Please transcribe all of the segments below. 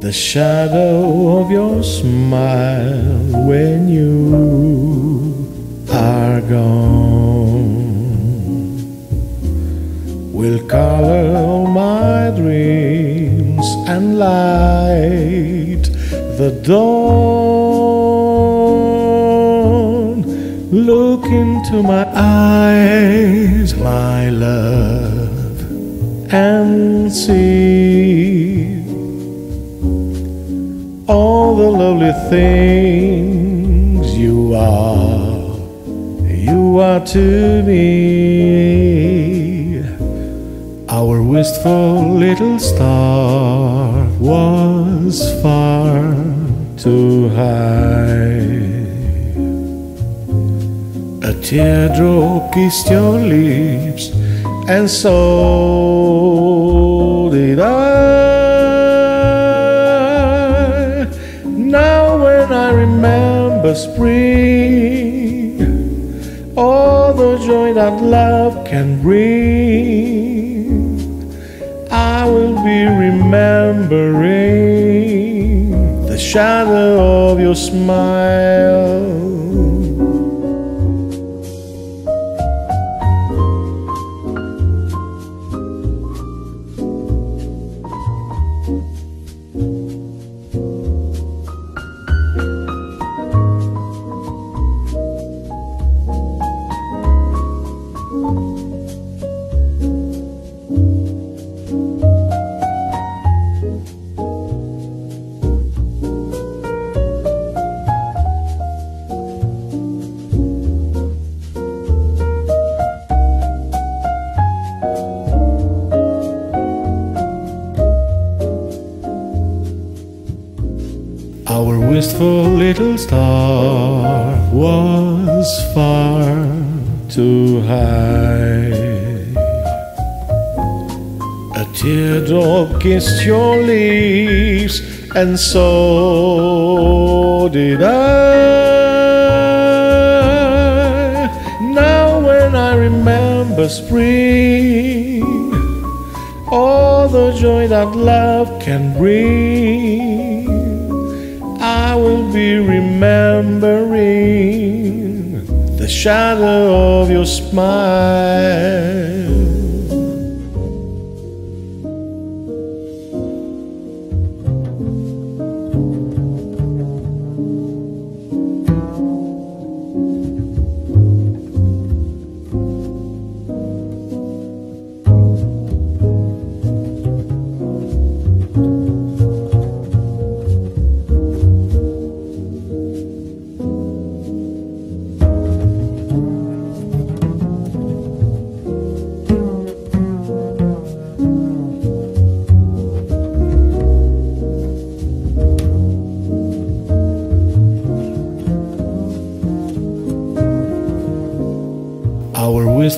the shadow of your smile when you are gone will color my dreams and light the dawn. Look into my eyes, my love, and see lovely things you are, you are to me. Our wistful little star was far too high. A teardrop kissed your lips, and so did I. spring, all the joy that love can bring, I will be remembering the shadow of your smile. Our wistful little star was far too high. A teardrop kissed your lips, and so did I. Now, when I remember spring, all the joy that love can bring. I will be remembering the shadow of your smile.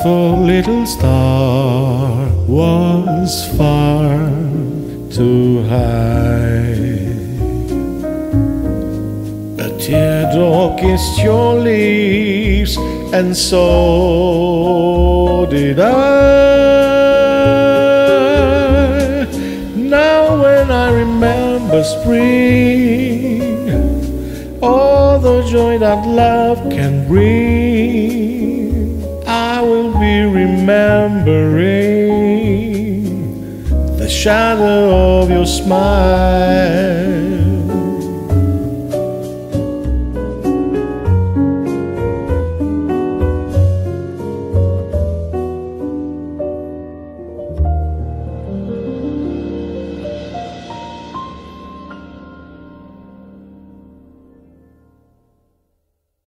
Wistful little star was far too high. A teardrop kissed your lips, and so did I. Now, when I remember spring, all the joy that love can bring. I will be remembering the shadow of your smile.